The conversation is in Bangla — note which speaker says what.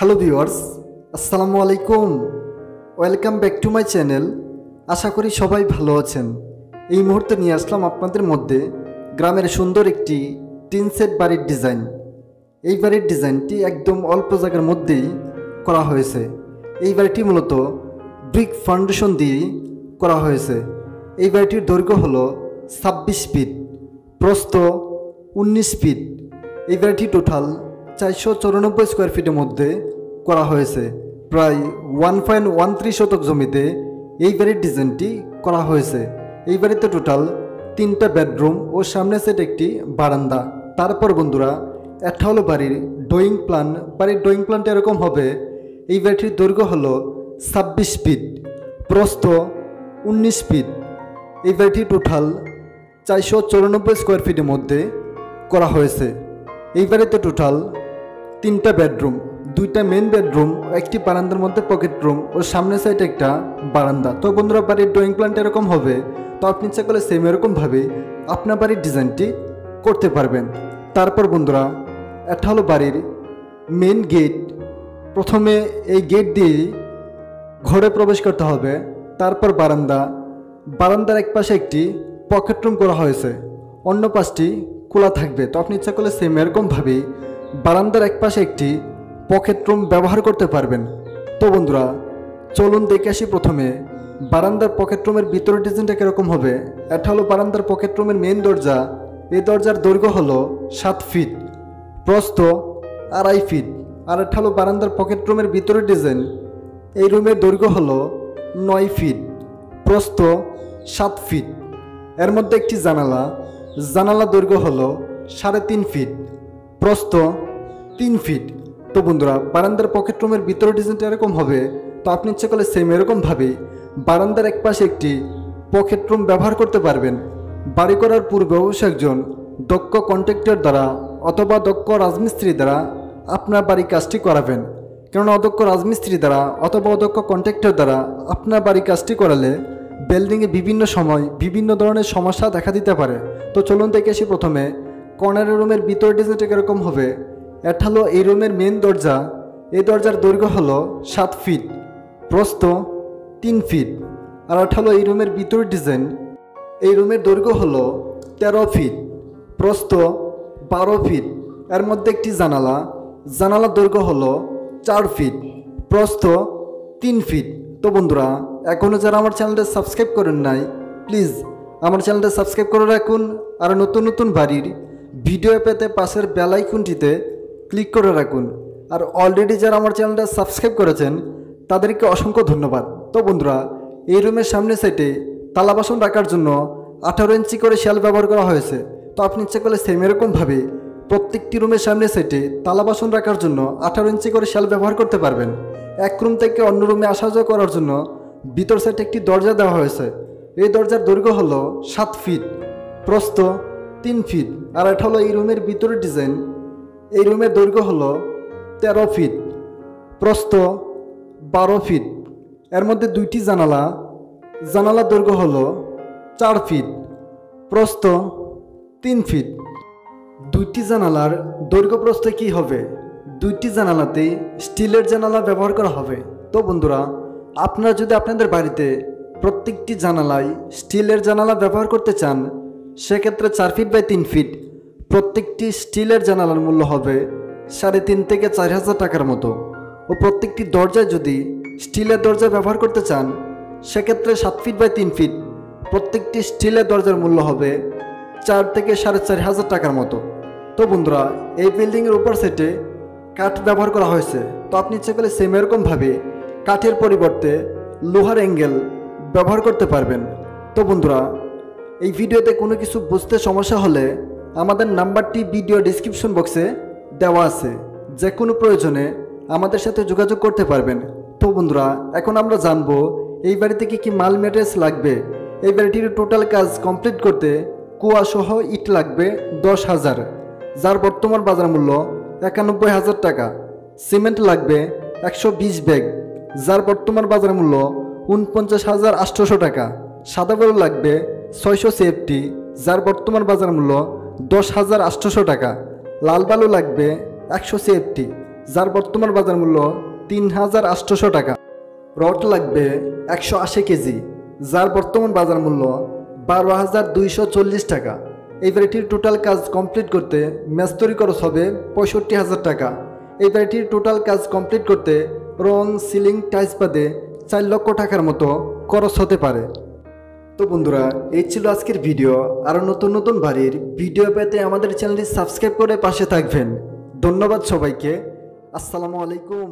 Speaker 1: হ্যালো ভিউয়ার্স আসসালামু আলাইকুম welcome back to my channel আশা করি সবাই ভালো আছেন। এই মুহূর্তে নিয়ে আসলাম আপনাদের মধ্যে গ্রামের সুন্দর একটি টিন সেট বাড়ির ডিজাইন। এই বাড়ির ডিজাইনটি একদম অল্প জায়গার মধ্যেই করা হয়েছে। এই বাড়িটি মূলত ব্রিক ফাউন্ডেশন দিয়ে করা হয়েছে। এই বাড়িটির দৈর্ঘ্য হল ছাব্বিশ ফিট, প্রস্থ উনিশ ফিট। এই বাড়িটি টোটাল চারশো চৌরানব্বই স্কোয়ার ফিটের মধ্যে করা হয়েছে। প্রায় ওয়ান পয়েন্ট ওয়ান থ্রি শতক জমিতে এই বাড়ির ডিজাইনটি করা হয়েছে। এই বাড়িতে টোটাল তিনটা বেডরুম ও সামনে সেট একটি বারান্দা। তারপর বন্ধুরা, একটা হলো বাড়ির ড্রয়িং প্ল্যান বাড়ির ডোয়িং প্ল্যানটা এরকম হবে, এই বাড়িটির দৈর্ঘ্য হলো ছাব্বিশ ফিট প্রস্থ উনিশ ফিট এই বাড়িটি টোটাল চারশো চৌরানব্বই স্কোয়ার ফিটের মধ্যে করা হয়েছে। এই বাড়িতে টোটাল তিনটা বেডরুম, দুইটা মেন বেডরুম, একটি বারান্দার মধ্যে পকেট রুম ও সামনে সাইডে একটা বারান্দা। তো বন্ধুরা, বাড়ির ড্রয়িং প্ল্যান্ট এরকম হবে। তো আপনি ইচ্ছা করলে সেম এরকমভাবে আপনার বাড়ির ডিজাইনটি করতে পারবেন। তারপর বন্ধুরা, এটা হলো বাড়ির মেন গেট প্রথমে এই গেট দিয়ে ঘরে প্রবেশ করতে হবে। তারপর বারান্দা। বারান্দার এক পাশে একটি পকেট রুম করা হয়েছে। অন্য পাশটি খোলা থাকবে। তো আপনি ইচ্ছা করলে সেম এরকমভাবেই বারান্দার এক পাশে একটি পকেট রুম ব্যবহার করতে পারবেন। তো বন্ধুরা, চলুন দেখে আসি প্রথমে, বারান্দার পকেট রুমের ভিতরের ডিজাইনটা কীরকম হবে? এটা হলো বারান্দার পকেট রুমের মেন দরজা। এই দরজার দৈর্ঘ্য হলো সাত ফিট প্রস্থ আড়াই ফিট আর একটা হলো বারান্দার পকেট রুমের ভিতরের ডিজাইন। এই রুমের দৈর্ঘ্য হলো নয় ফিট প্রস্থ সাত ফিট এর মধ্যে একটি জানালা জানালা দৈর্ঘ্য হলো সাড়ে তিন ফিট প্রস্থ তিন ফিট তো বন্ধুরা, বারান্দার পকেট রুমের ভিতরের ডিজাইনটা এরকম হবে। তো আপনি ইচ্ছে করলে সেম এরকমভাবে বারান্দার এক পাশে একটি পকেট রুম ব্যবহার করতে পারবেন। বাড়ি করার পূর্বে অবশ্যই একজন দক্ষ কন্ট্রাক্টর দ্বারা অথবা দক্ষ রাজমিস্ত্রি দ্বারা আপনার বাড়ি কাজটি করাবেন। কেননা অদক্ষ রাজমিস্ত্রি দ্বারা অথবা অদক্ষ কন্ট্রাক্টর দ্বারা আপনার বাড়ি কাজটি করালে বিল্ডিংয়ে বিভিন্ন সময় বিভিন্ন ধরনের সমস্যা দেখা দিতে পারে। তো চলুন দেখে আসি প্রথমে কর্নারের রুমের ভিতর ডিজাইনটা কীরকম হবে? এটা হলো এই রুমের মেন দরজা। এই দরজার দৈর্ঘ্য হলো সাত ফিট প্রস্থ তিন ফিট আর এটা হলো এই রুমের ভিতর ডিজাইন এই রুমের দৈর্ঘ্য হলো তেরো ফিট প্রস্থ বারো ফিট এর মধ্যে একটি জানালা। জানালার দৈর্ঘ্য হলো চার ফিট প্রস্থ তিন ফিট তো বন্ধুরা এখনও যারা আমার চ্যানেলটা সাবস্ক্রাইব করেন নাই প্লিজ আমার চ্যানেলটা সাবস্ক্রাইব করে রাখুন। আর নতুন নতুন বাড়ির ভিডিও পেতে পাশের বেলাইকুনটিতে ক্লিক করে রাখুন। আর অলরেডি যারা আমার চ্যানেলটা সাবস্ক্রাইব করেছেন, তাদেরকে অসংখ্য ধন্যবাদ। তো বন্ধুরা, এই রুমের সামনে সাইডে তালা বাসন রাখার জন্য আঠারো ইঞ্চি করে শেল ব্যবহার করা হয়েছে। তো আপনি ইচ্ছে করলে সেম এরকমভাবে প্রত্যেকটি রুমের সামনে সাইডে তালা বাসন রাখার জন্য আঠারো ইঞ্চি করে শেল ব্যবহার করতে পারবেন। এক রুম থেকে অন্য রুমে আসা যাওয়া করার জন্য ভিতর সাইডে একটি দরজা দেওয়া হয়েছে। এই দরজার দৈর্ঘ্য হলো সাত ফিট প্রস্থ তিন ফিট আর এটা হলো এই রুমের ভিতরের ডিজাইন। এই রুমের দৈর্ঘ্য হলো তেরো ফিট, প্রস্থ বারো ফিট। এর মধ্যে দুইটি জানালা। জানালার দৈর্ঘ্য হলো চার ফিট, প্রস্থ তিন ফিট। দুইটি জানালার দৈর্ঘ্য প্রস্থ কী হবে? দুইটি জানালাতে স্টিলের জানালা ব্যবহার করা হবে। তো বন্ধুরা, আপনারা যদি আপনাদের বাড়িতে প্রত্যেকটি জানালায় স্টিলের জানালা ব্যবহার করতে চান সেক্ষেত্রে চার ফিট বাই তিন ফিট প্রত্যেকটি স্টিলের জানালার মূল্য হবে সাড়ে তিন থেকে চার হাজার টাকার মতো। ও প্রত্যেকটি দরজায় যদি স্টিলের দরজা ব্যবহার করতে চান, সেক্ষেত্রে সাত ফিট বাই তিন ফিট প্রত্যেকটি স্টিলের দরজার মূল্য হবে চার থেকে সাড়ে চার হাজার টাকার মতো। তো বন্ধুরা, এই বিল্ডিংয়ের উপর সেটে কাঠ ব্যবহার করা হয়েছে। তো আপনি ইচ্ছে করলে সেম এরকমভাবে কাঠের পরিবর্তে লোহার অ্যাঙ্গেল ব্যবহার করতে পারবেন। তো বন্ধুরা এই ভিডিওতে কোনো কিছু বুঝতে সমস্যা হলে আমাদের নাম্বারটি ভিডিও ডিসক্রিপশন বক্সে দেওয়া আছে। যে কোনো প্রয়োজনে আমাদের সাথে যোগাযোগ করতে পারবেন। তো বন্ধুরা, এখন আমরা জানব এই বাড়িতে কি কি মাল মেটেরিয়ালস লাগবে। এই বাড়িটির টোটাল কাজ কমপ্লিট করতে কুয়াসহ ইট লাগবে দশ হাজার। যার বর্তমান বাজার মূল্য একানব্বই হাজার টাকা। সিমেন্ট লাগবে একশো বিশ ব্যাগ। যার বর্তমান বাজার মূল্য উনপঞ্চাশ হাজার আটশোশো টাকা। সাদা বালু লাগবে ছয়শো সেফটি, যার বর্তমান বাজার মূল্য দশ হাজার আটশোশো টাকা। লাল বালু লাগবে একশো সেফটি, যার বর্তমান বাজার মূল্য তিন হাজার আটশোশো টাকা। রড লাগবে একশো আশি কেজি, যার বর্তমান বাজার মূল্য বারো হাজার দুইশো চল্লিশ টাকা। এই বাড়িটির টোটাল কাজ কমপ্লিট করতে মেস্তরি খরচ হবে পঁয়ষট্টি হাজার টাকা। এই বাড়িটির টোটাল কাজ কমপ্লিট করতে রং সিলিং টাইলস বাদে চার লক্ষ টাকার মতো খরচ হতে পারে। তো বন্ধুরা, এই ছিল আজকের ভিডিও। আরও নতুন নতুন বাড়ির ভিডিও পেতে আমাদের চ্যানেলটি সাবস্ক্রাইব করে পাশে থাকবেন। ধন্যবাদ সবাইকে। আসসালামু আলাইকুম।